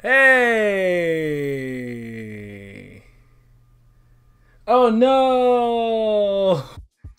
Hey! Oh no!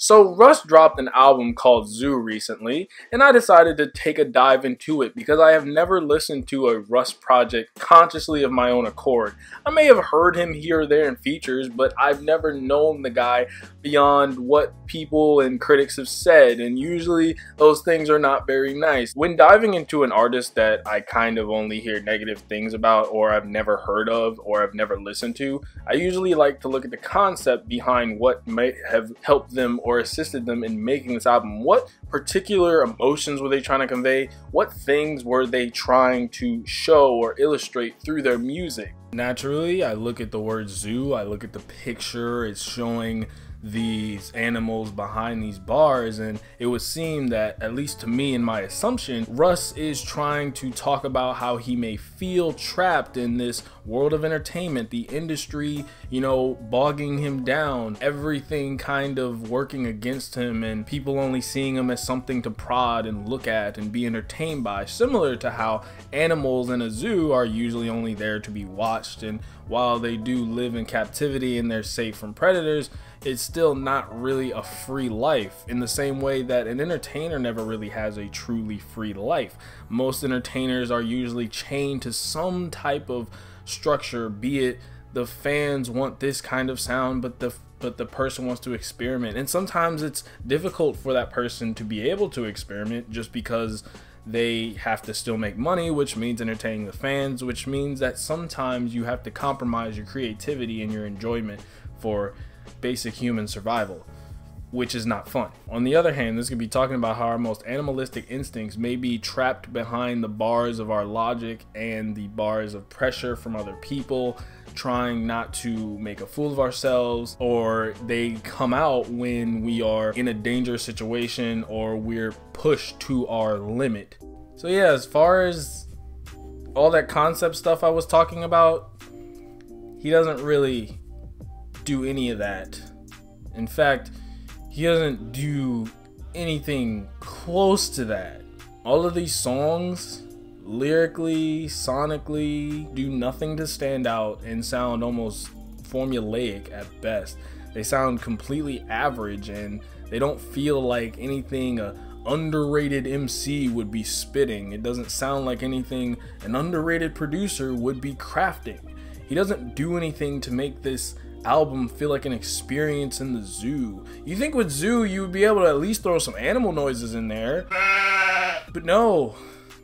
So Russ dropped an album called Zoo recently, and I decided to take a dive into it because I have never listened to a Russ project consciously of my own accord. I may have heard him here or there in features, but I've never known the guy beyond what people and critics have said, and usually those things are not very nice. When diving into an artist that I kind of only hear negative things about, or I've never heard of, or I've never listened to, I usually like to look at the concept behind what might have helped them or assisted them in making this album. What particular emotions were they trying to convey? What things were they trying to show or illustrate through their music? Naturally, I look at the word zoo, I look at the picture, it's showing these animals behind these bars and it would seem that at least to me in my assumption Russ is trying to talk about how he may feel trapped in this world of entertainment the industry you know bogging him down everything kind of working against him and people only seeing him as something to prod and look at and be entertained by similar to how animals in a zoo are usually only there to be watched and while they do live in captivity and they're safe from predators it's still not really a free life in the same way that an entertainer never really has a truly free life. Most entertainers are usually chained to some type of structure, be it the fans want this kind of sound, but the but the person wants to experiment. And sometimes it's difficult for that person to be able to experiment just because they have to still make money, which means entertaining the fans, which means that sometimes you have to compromise your creativity and your enjoyment for basic human survival, which is not fun. On the other hand, this could be talking about how our most animalistic instincts may be trapped behind the bars of our logic and the bars of pressure from other people, trying not to make a fool of ourselves, or they come out when we are in a dangerous situation or we're pushed to our limit. So, yeah, as far as all that concept stuff I was talking about, he doesn't really do any of that. In fact, he doesn't do anything close to that. All of these songs, lyrically, sonically, do nothing to stand out and sound almost formulaic at best. They sound completely average and they don't feel like anything a underrated MC would be spitting. It doesn't sound like anything an underrated producer would be crafting. He doesn't do anything to make this album feel like an experience in the zoo. You think with zoo you would be able to at least throw some animal noises in there. But no,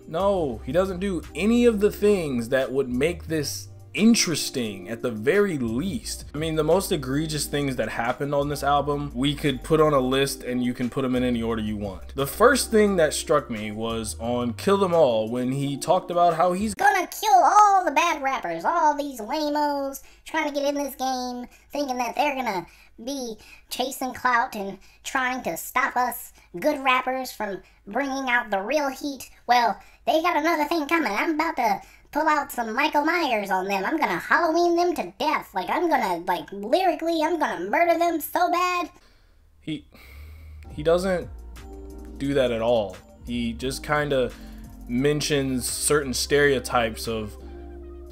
no, he doesn't do any of the things that would make this interesting at the very least. I mean, the most egregious things that happened on this album, we could put on a list and you can put them in any order you want. The first thing that struck me was on Kill Them All when he talked about how he's gonna kill all the bad rappers, all these lamos trying to get in this game, thinking that they're gonna be chasing clout and trying to stop us good rappers from bringing out the real heat. Well, they got another thing coming. I'm about to pull out some Michael Myers on them. I'm gonna Halloween them to death. Like I'm gonna like lyrically, I'm gonna murder them so bad. He he doesn't do that at all. He just kind of mentions certain stereotypes of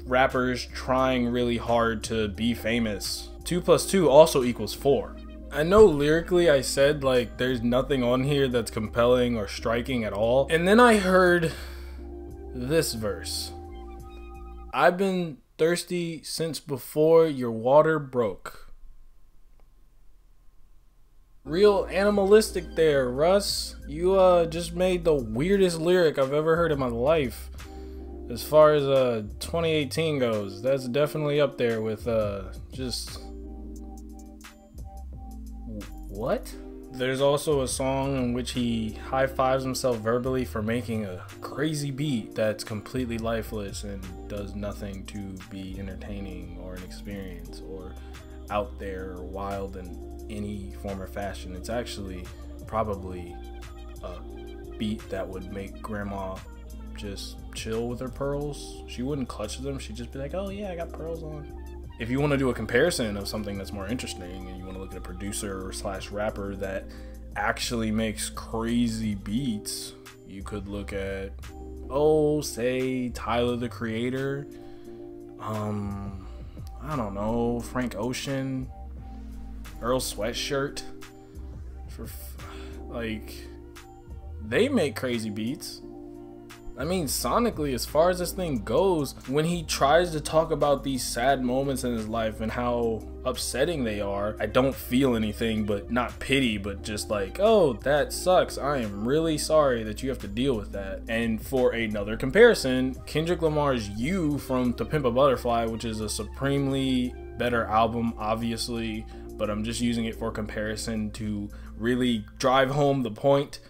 rappers trying really hard to be famous. 2 plus 2 also equals 4. I know lyrically I said like there's nothing on here that's compelling or striking at all. And then I heard this verse. I've been thirsty since before your water broke. Real animalistic there, Russ. You uh just made the weirdest lyric I've ever heard in my life. As far as uh 2018 goes, that's definitely up there with uh just what? There's also a song in which he high fives himself verbally for making a crazy beat that's completely lifeless and does nothing to be entertaining or an experience or out there or wild in any form or fashion. It's actually probably a beat that would make grandma just chill with her pearls. She wouldn't clutch them, she'd just be like, oh yeah, I got pearls on if you want to do a comparison of something that's more interesting and you want to look at a producer slash rapper that actually makes crazy beats, you could look at, oh, say Tyler the Creator. Um, I don't know, Frank Ocean, Earl Sweatshirt, for like they make crazy beats. I mean, sonically, as far as this thing goes, when he tries to talk about these sad moments in his life and how upsetting they are, I don't feel anything but not pity, but just like, oh, that sucks. I am really sorry that you have to deal with that. And for another comparison, Kendrick Lamar's You from To Pimp a Butterfly, which is a supremely better album, obviously, but I'm just using it for comparison to really drive home the point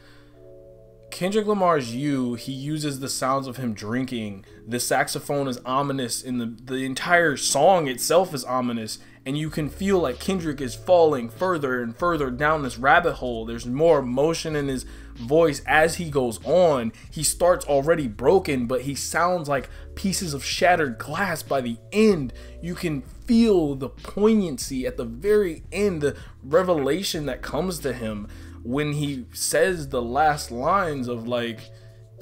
Kendrick Lamar's You, he uses the sounds of him drinking. The saxophone is ominous, and the, the entire song itself is ominous. And you can feel like Kendrick is falling further and further down this rabbit hole. There's more emotion in his voice as he goes on. He starts already broken, but he sounds like pieces of shattered glass by the end. You can feel the poignancy at the very end, the revelation that comes to him when he says the last lines of like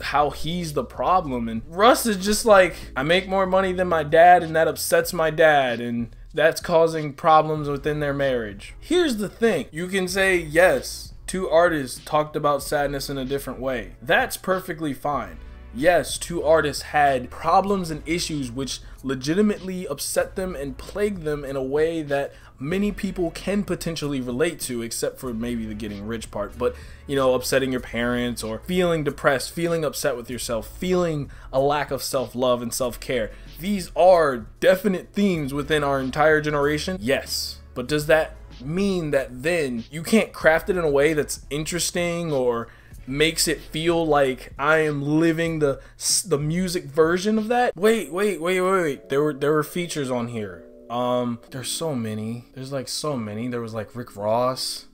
how he's the problem and Russ is just like I make more money than my dad and that upsets my dad and that's causing problems within their marriage. Here's the thing. You can say yes, two artists talked about sadness in a different way. That's perfectly fine. Yes, two artists had problems and issues which legitimately upset them and plagued them in a way that many people can potentially relate to, except for maybe the getting rich part. But, you know, upsetting your parents or feeling depressed, feeling upset with yourself, feeling a lack of self love and self care. These are definite themes within our entire generation. Yes. But does that mean that then you can't craft it in a way that's interesting or makes it feel like I am living the the music version of that. Wait, wait, wait, wait, wait. There were there were features on here. Um, there's so many. There's like so many. There was like Rick Ross.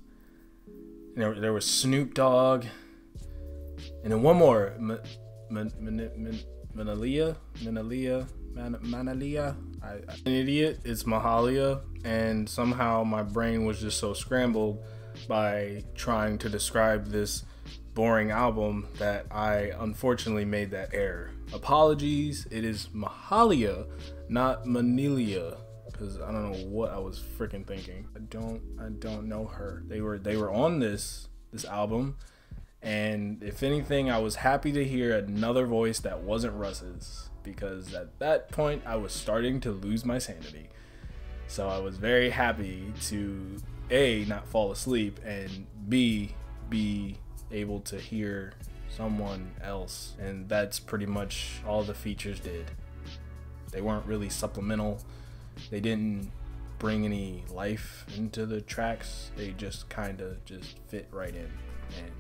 There, there was Snoop Dogg. And then one more. Manalia? Manalia? Man- Manalia? I, an idiot. It's Mahalia. And somehow my brain was just so scrambled by trying to describe this boring album that I unfortunately made that error. Apologies. It is Mahalia, not Manilia because I don't know what I was freaking thinking. I don't I don't know her. They were they were on this this album, and if anything, I was happy to hear another voice that wasn't Russ's because at that point I was starting to lose my sanity. So I was very happy to a not fall asleep and b be able to hear someone else and that's pretty much all the features did they weren't really supplemental they didn't bring any life into the tracks. They just kind of just fit right in. And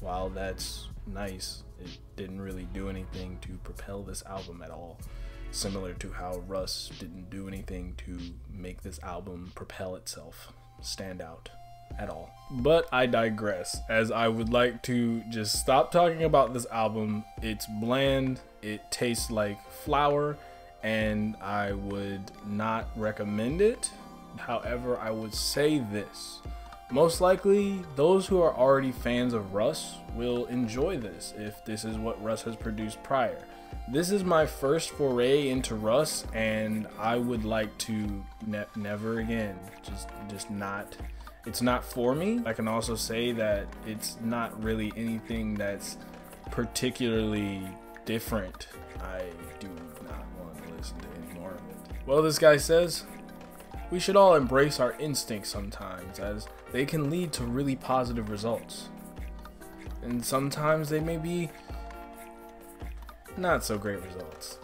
while that's nice, it didn't really do anything to propel this album at all. Similar to how Russ didn't do anything to make this album propel itself, stand out at all. But I digress, as I would like to just stop talking about this album. It's bland, it tastes like flour, and I would not recommend it. However, I would say this. Most likely, those who are already fans of Russ will enjoy this if this is what Russ has produced prior. This is my first foray into Russ, and I would like to ne- never again. Just, just not. It's not for me. I can also say that it's not really anything that's particularly different. I do not want to listen to any more of it. Well, this guy says, we should all embrace our instincts sometimes, as they can lead to really positive results. And sometimes they may be not so great results.